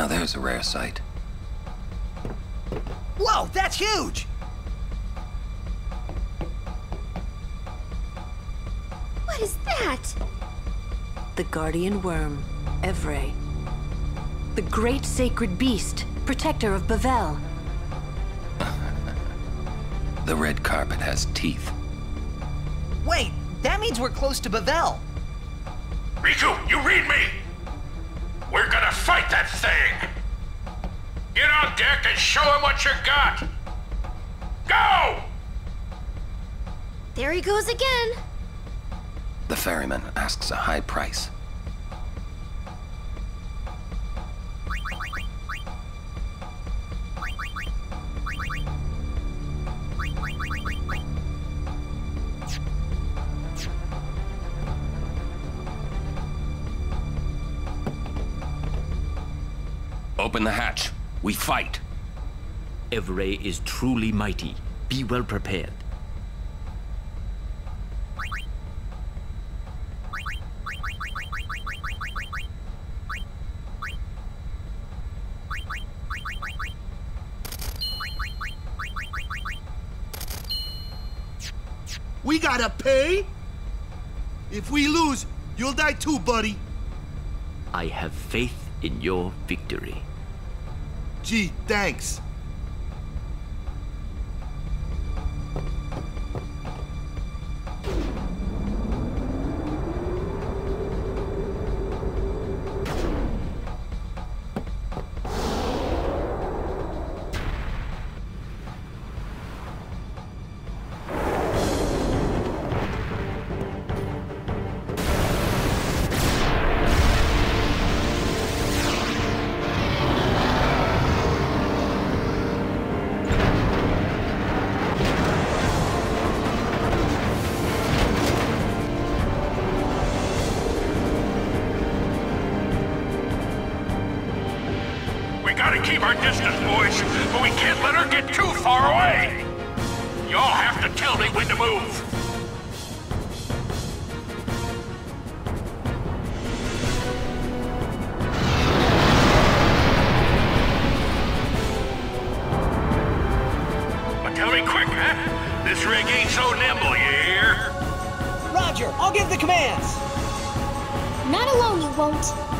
Now there's a rare sight. Whoa, that's huge! What is that? The guardian worm, Evrae. The great sacred beast, protector of Bevelle. The red carpet has teeth. Wait, that means we're close to Bevelle. Rikku, you read me! We're gonna fight that thing! Get on deck and show him what you got! Go! There he goes again. The ferryman asks a high price. Open the hatch. We fight. Evrae is truly mighty. Be well prepared. We gotta pay? If we lose, you'll die too, buddy. I have faith in your victory. Gee, thanks. Distance, but we can't let her get too far away! Y'all have to tell me when to move! But tell me quick, huh? This rig ain't so nimble, you hear? Roger, I'll give the commands. Not alone, you won't.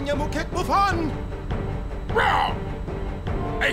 Fanya Mukek Mufan! Wrong! A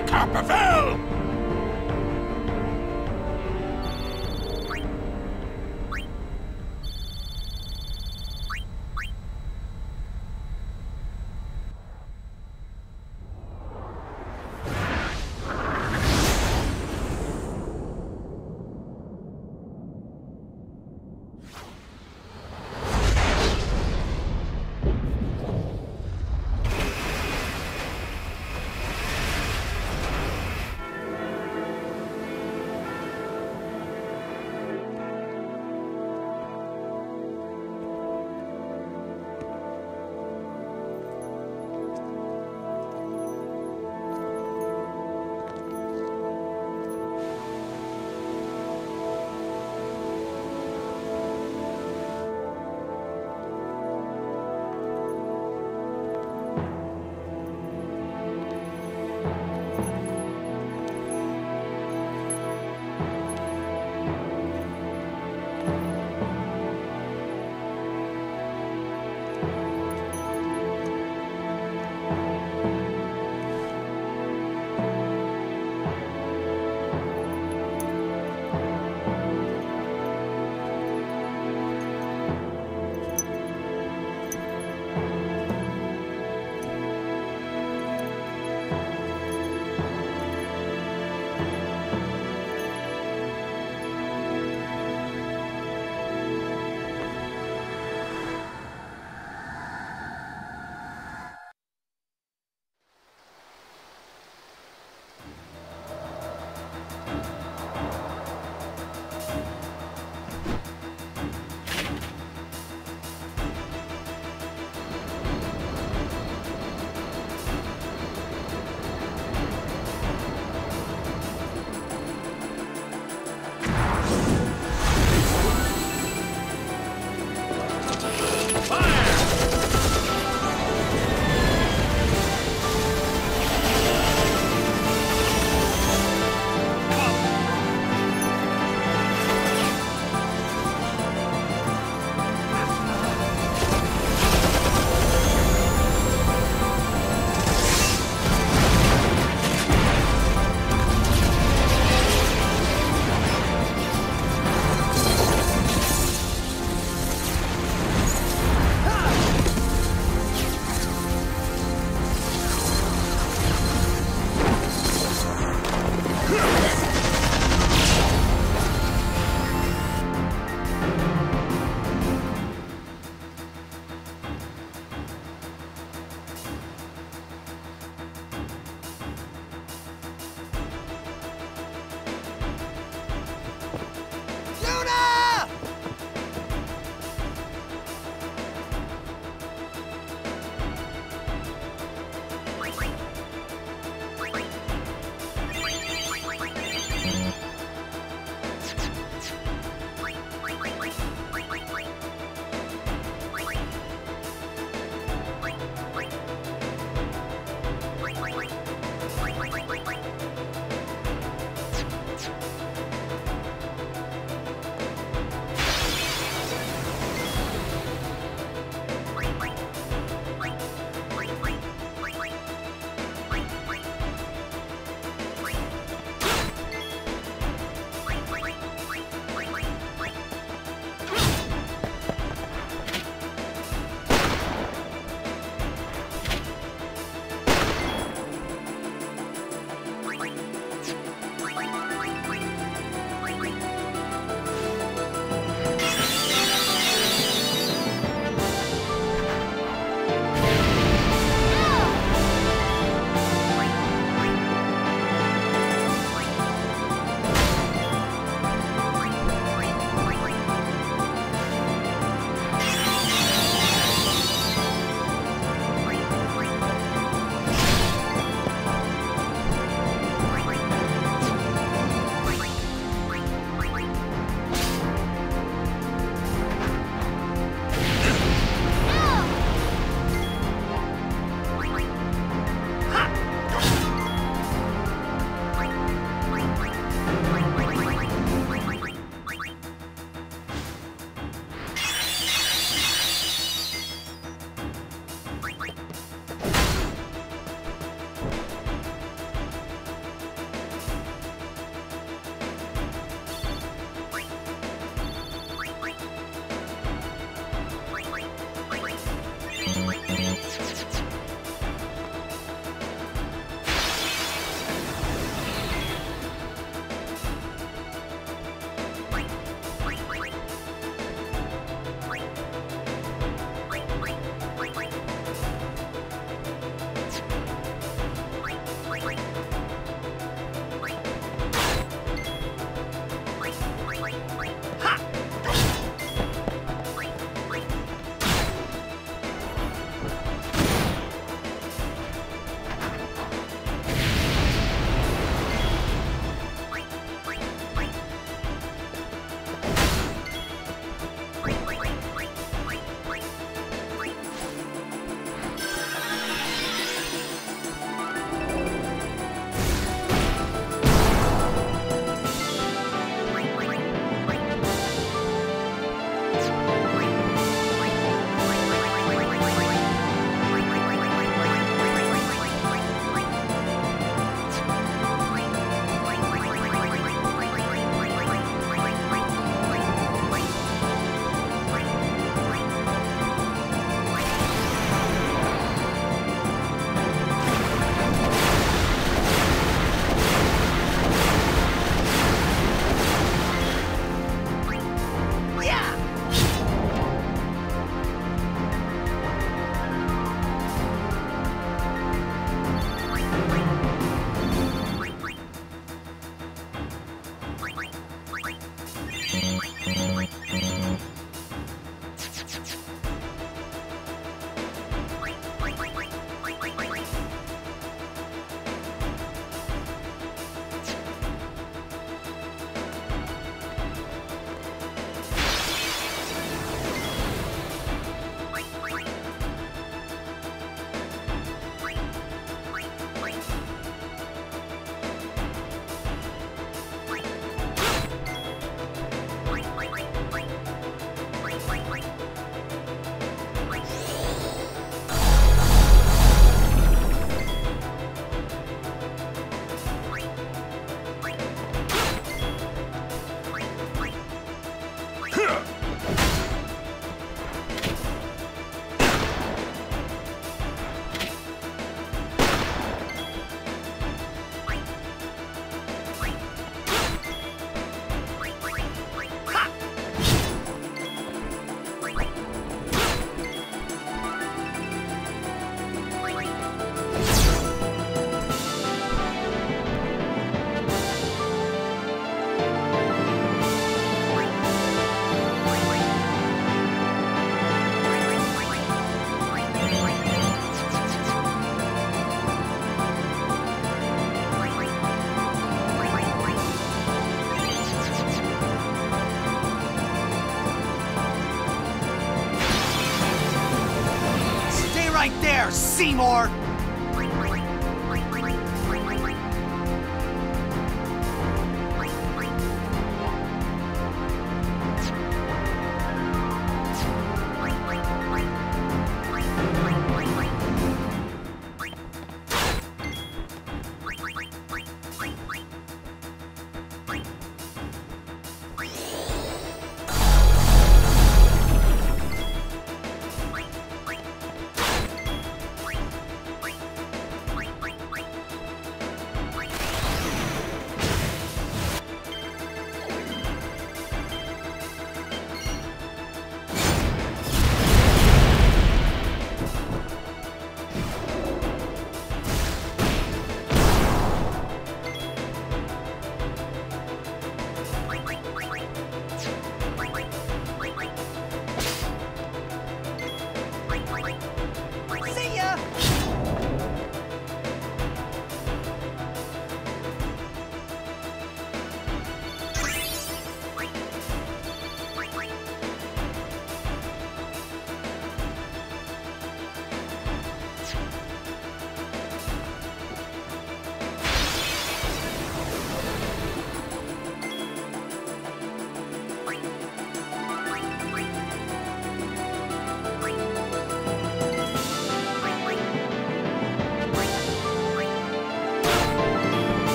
Right there, Seymour!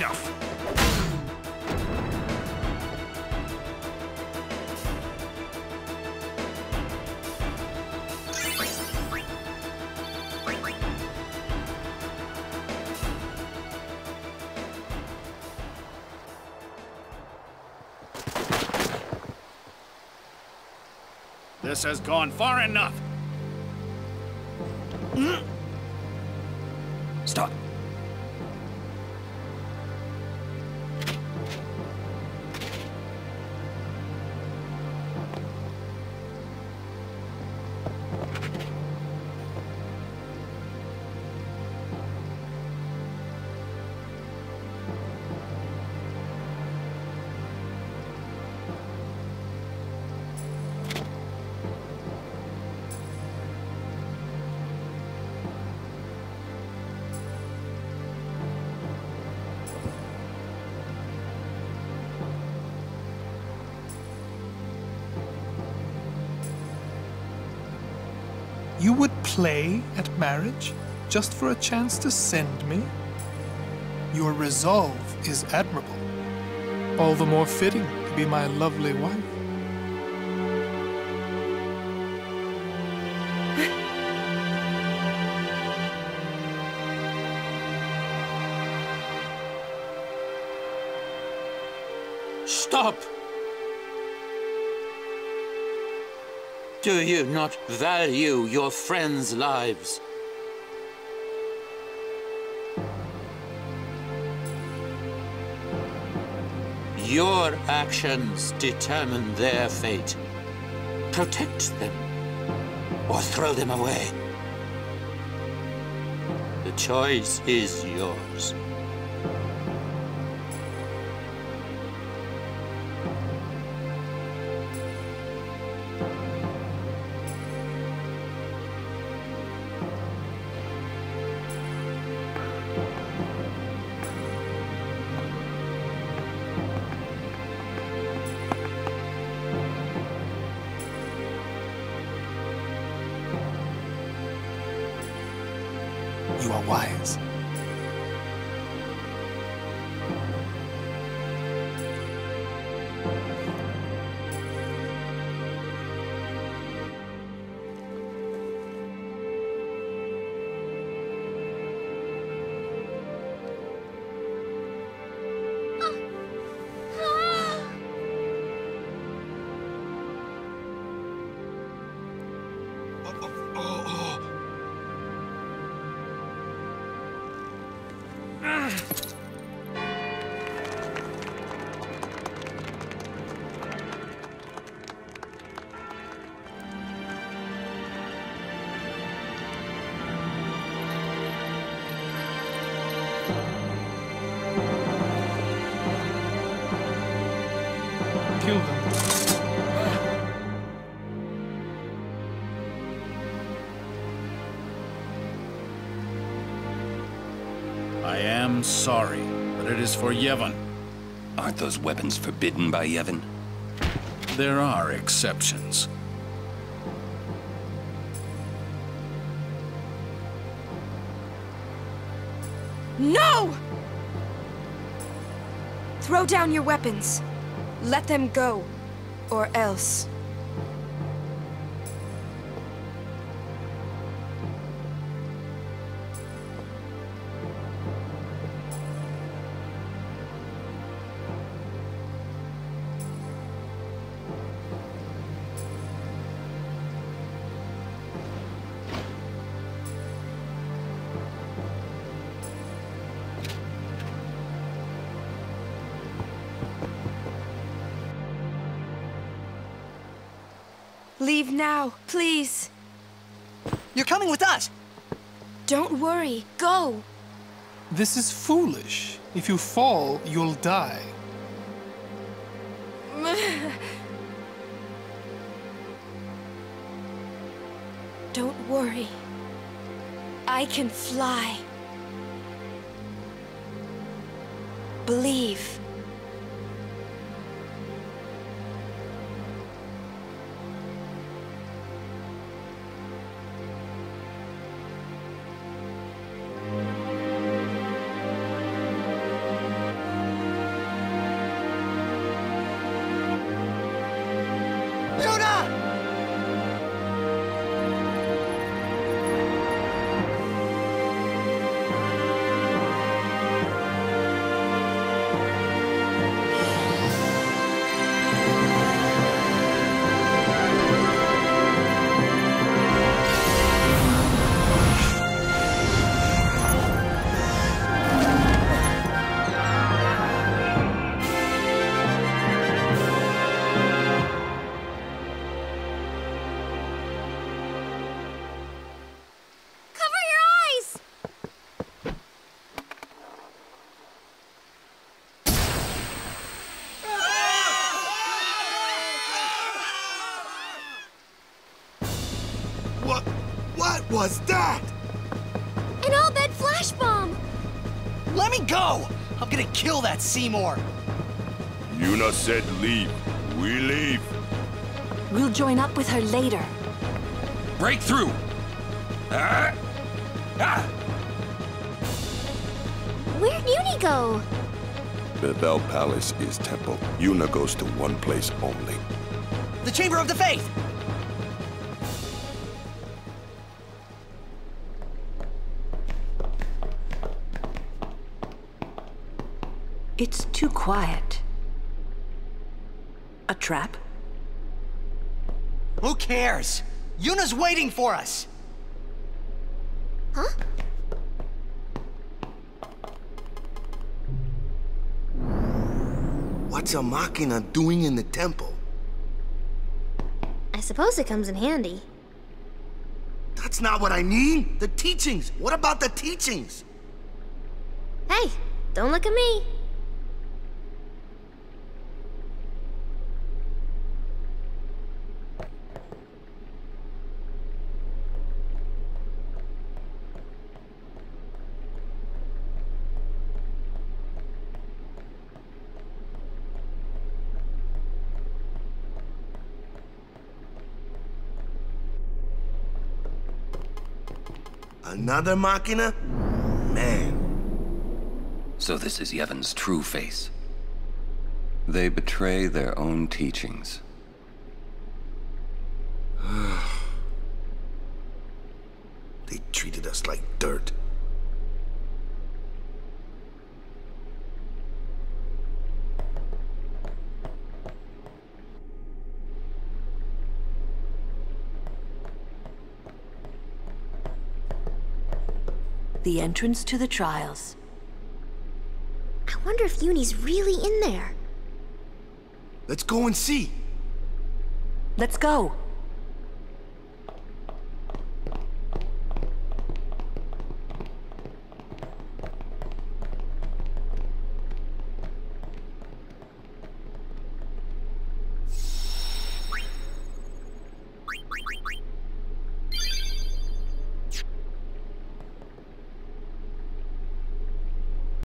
Enough. This has gone far enough. You would play at marriage just for a chance to send me? Your resolve is admirable. All the more fitting to be my lovely wife. Do you not value your friends' lives? Your actions determine their fate. Protect them, or throw them away. The choice is yours. You are wise. I am sorry, but it is for Yevon. Aren't those weapons forbidden by Yevon? There are exceptions. No! Throw down your weapons. Let them go. Or else. Now, please. You're coming with us! Don't worry. Go. This is foolish. If you fall, you'll die. Don't worry. I can fly. Believe. Was that? An Al Bhed flash bomb! Let me go! I'm gonna kill that Seymour! Yuna said leave. We leave. We'll join up with her later. Breakthrough! Ah! Ah! Where'd Yuna go? Bevelle Palace is temple. Yuna goes to one place only. The Chamber of the Faith! Too quiet. A trap? Who cares? Yuna's waiting for us! Huh? What's a Machina doing in the temple? I suppose it comes in handy. That's not what I mean. The teachings. What about the teachings? Hey, don't look at me. Another Machina? Man, So this is Yevon's true face. They betray their own teachings. they treated us like dirt. The entrance to the trials. I wonder if Yuna's really in there. Let's go and see. Let's go.